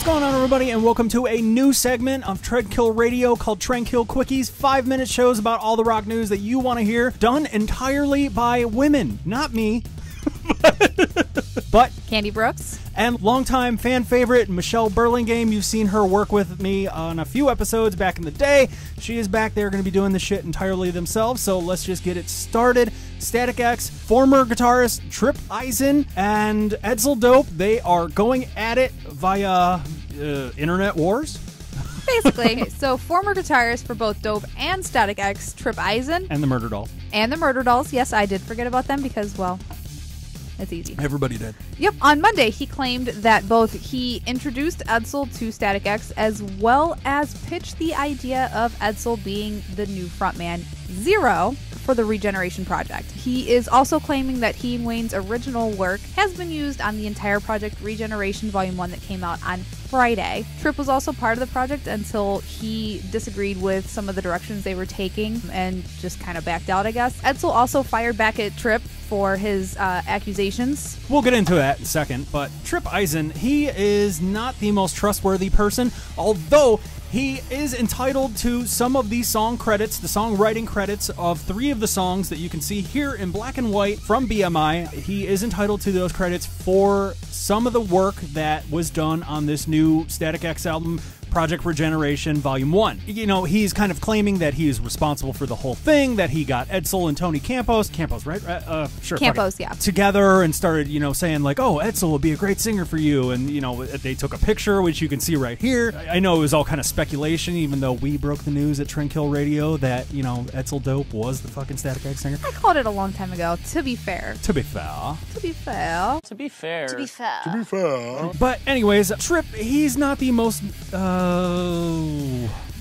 What's going on, everybody, and welcome to a new segment of Trend Kill Radio called Trend Kill Quickies. Five minute shows about all the rock news that you want to hear, done entirely by women. Not me. but Candy Brooks. and longtime fan favorite Michelle Burlingame. You've seen her work with me on a few episodes back in the day. She is back there going to be doing the shit entirely themselves. So let's just get it started. Static X, former guitarist Tripp Eisen, and Edsel Dope. They are going at it via uh, internet wars Basically, so former guitarist for both Dope and Static X, Tripp Eisen, and the Murder Doll. and the Murder Dolls. Yes, I did forget about them because, well, it's easy. Everybody did. Yep, on Monday, he claimed that both he introduced Edsel to Static X as well as pitched the idea of Edsel being the new frontman Xer0 for the Regeneration Project. He is also claiming that he and Wayne's original work has been used on the entire project Regeneration Volume 1 that came out on Friday. Tripp was also part of the project until he disagreed with some of the directions they were taking and just kind of backed out, I guess. Edsel also fired back at Tripp for his uh, accusations We'll get into that in a second, but Tripp Eisen, he is not the most trustworthy person, although he is entitled to some of the song credits, the songwriting credits of three of the songs that you can see here in black and white from BMI. He is entitled to those credits for some of the work that was done on this new Static X album. Project Regeneration Volume 1. You know, he's kind of claiming that he is responsible for the whole thing, that he got Edsel and Tony Campos, Campos, right? Uh, uh, sure. fuck it Campos, yeah. together and started, you know, saying like, "Oh, Edsel would be a great singer for you," and you know, they took a picture, which you can see right here. I I know it was all kind of speculation, even though we broke the news at Trend Kill Radio that you know Edsel Dope was the fucking Static X singer. I called it a long time ago, to be fair. To be fair, To be fair. To be fair, To be fair. but anyways, Tripp, he's not the most uh,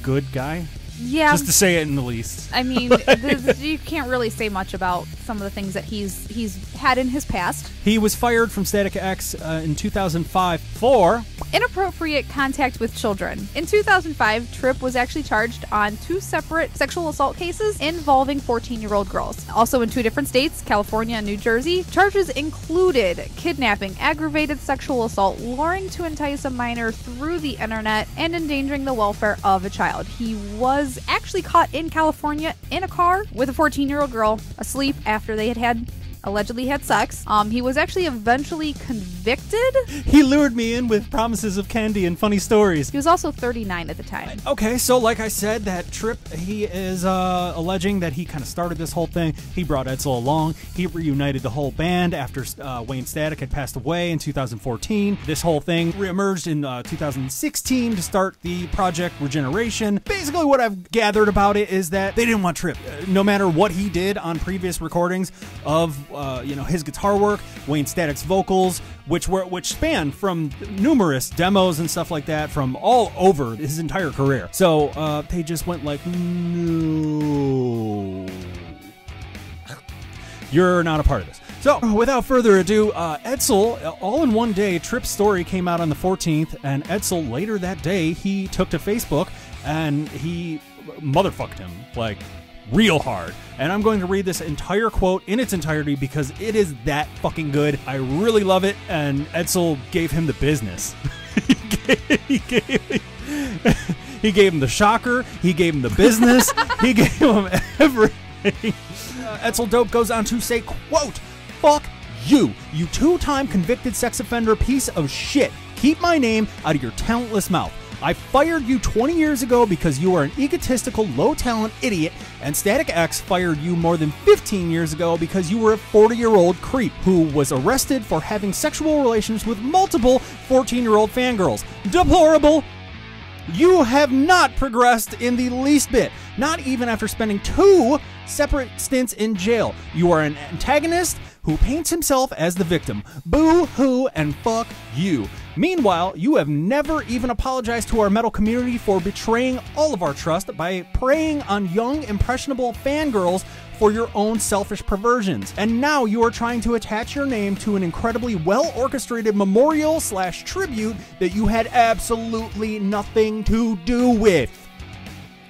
good guy, Yeah. just to say it in the least. I mean, this, you can't really say much about some of the things that he's he's had in his past. He was fired from Static X uh, in 2005 for Inappropriate contact with children. In 2005, Tripp was actually charged on two separate sexual assault cases involving 14 year old girls. Also in two different states, California and New Jersey. Charges included kidnapping, aggravated sexual assault, luring to entice a minor through the internet, and endangering the welfare of a child. He was actually caught in California in a car with a 14 year old girl asleep after they had had allegedly had sex. Um, he was actually eventually convicted. he lured me in with promises of candy and funny stories. He was also 39 at the time. Okay, so like I said, that Tripp, he is uh, alleging that he kind of started this whole thing. He brought Edsel along. He reunited the whole band after uh, Wayne Static had passed away in 2014. This whole thing reemerged in uh, 2016 to start the project Regeneration. Basically, what I've gathered about it is that they didn't want Tripp. Uh, no matter what he did on previous recordings of uh, you know his guitar work, Wayne Static's vocals, which were which span from numerous demos and stuff like that from all over his entire career. So uh, they just went like, no, you're not a part of this. So, without further ado, uh, Edsel, uh, all in one day, Tripp's story came out on the 14th, and Edsel later that day, he took to Facebook and he motherfucked him like real hard. And I'm going to read this entire quote in its entirety because it is that fucking good. I really love it, and Edsel gave him the business. he, gave, he, gave, him the shocker, he gave him the business, he gave him everything. Uh, Edsel Dope goes on to say, quote, Fuck you, you two-time convicted sex offender piece of shit. Keep my name out of your talentless mouth. I fired you 20 years ago because you are an egotistical, low talent idiot, and Static X fired you more than 15 years ago because you were a 40 year old creep who was arrested for having sexual relations with multiple 14 year old fangirls. Deplorable, you have not progressed in the least bit, not even after spending two separate stints in jail. You are an antagonist who paints himself as the victim. Boo hoo and fuck you. Meanwhile, you have never even apologized to our metal community for betraying all of our trust by preying on young, impressionable fangirls for your own selfish perversions. And now you are trying to attach your name to an incredibly well orchestrated memorial slash tribute that you had absolutely nothing to do with.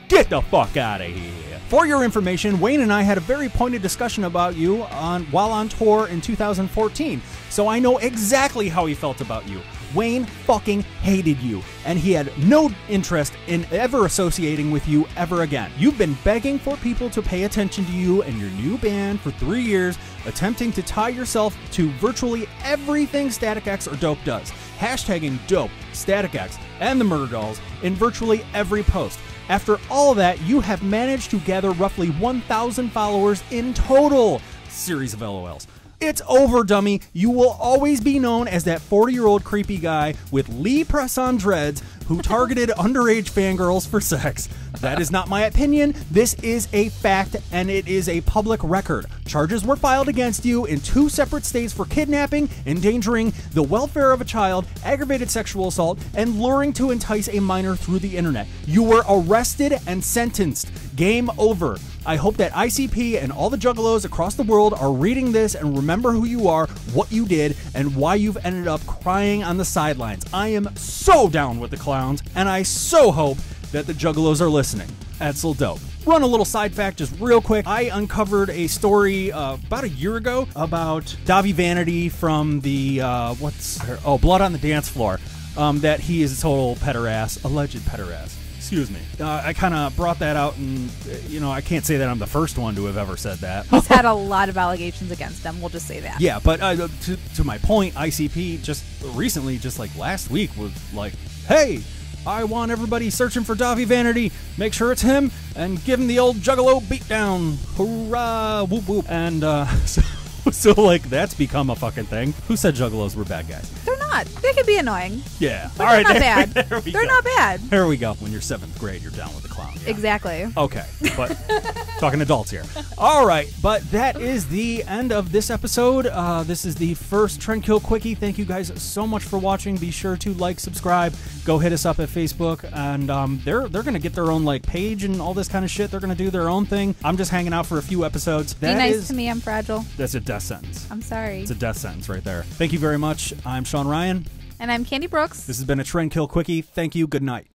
Get the fuck out of here. For your information, Wayne and I had a very pointed discussion about you on while on tour in 2014, so I know exactly how he felt about you. Wayne fucking hated you, and he had no interest in ever associating with you ever again. You've been begging for people to pay attention to you and your new band for three years, attempting to tie yourself to virtually everything Static X or Dope does. Hashtagging Dope, Static X, and the Murder Dolls in virtually every post. After all that, you have managed to gather roughly 1,000 followers in total. Series of LOLs. It's over, dummy. You will always be known as that 40 year old creepy guy with Lee press on dreads who targeted underage fangirls for sex. That is not my opinion. This is a fact and it is a public record. Charges were filed against you in two separate states for kidnapping, endangering the welfare of a child, aggravated sexual assault, and luring to entice a minor through the internet. You were arrested and sentenced. Game over. I hope that ICP and all the juggalos across the world are reading this and remember who you are, what you did, and why you've ended up crying on the sidelines. I am so down with the clowns, and I so hope that the juggalos are listening. Edsel Dope. Run a little side fact just real quick. I uncovered a story uh, about a year ago about Dahvie Vanity from the, uh, what's her, oh, Blood on the Dance Floor. Um, that he is a total pederast, alleged pederast excuse me. Uh, I kind of brought that out, and uh, you know, I can't say that I'm the first one to have ever said that. He's had a lot of allegations against him. We'll just say that. Yeah, but uh, to, to my point, ICP just recently, just like last week, was like, "Hey, I want everybody searching for Dahvie Vanity. Make sure it's him, and give him the old Juggalo beatdown. Hurrah! Whoop whoop!" And uh, so, so like that's become a fucking thing. Who said Juggalos were bad guys? They're not. They can be annoying. Yeah. But All they're right. not there- bad. They're go. not bad. There we go. When you're seventh grade, you're down with the clown. Yeah. Exactly. Okay, but talking adults here. All right, but that is the end of this episode. Uh, this is the first Trend Kill Quickie. Thank you guys so much for watching. Be sure to like, subscribe, go hit us up at Facebook, and um, they're they're gonna get their own like page and all this kind of shit. They're gonna do their own thing. I'm just hanging out for a few episodes. Be nice is- to me. I'm fragile. That's a death sentence. I'm sorry. It's a death sentence right there. Thank you very much. I'm Sean Ryan. And I'm Candy Brooks. This has been a Trend Kill Quickie. Thank you. Good night.